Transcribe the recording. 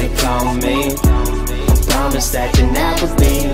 They call me. I promise that you'll never be.